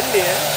连连